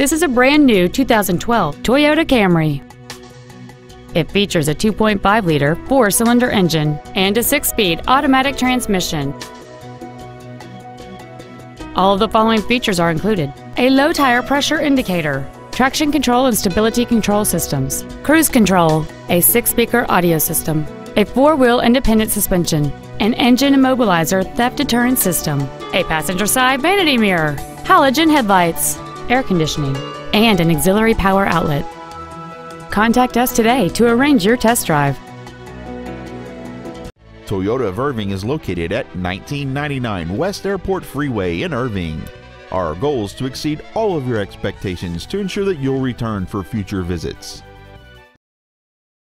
This is a brand new 2012 Toyota Camry. It features a 2.5-liter four-cylinder engine and a six-speed automatic transmission. All of the following features are included. A low tire pressure indicator, traction control and stability control systems, cruise control, a six-speaker audio system, a four-wheel independent suspension, an engine immobilizer theft deterrent system, a passenger side vanity mirror, halogen headlights, air conditioning, and an auxiliary power outlet. Contact us today to arrange your test drive. Toyota of Irving is located at 1999 West Airport Freeway in Irving. Our goal is to exceed all of your expectations to ensure that you'll return for future visits.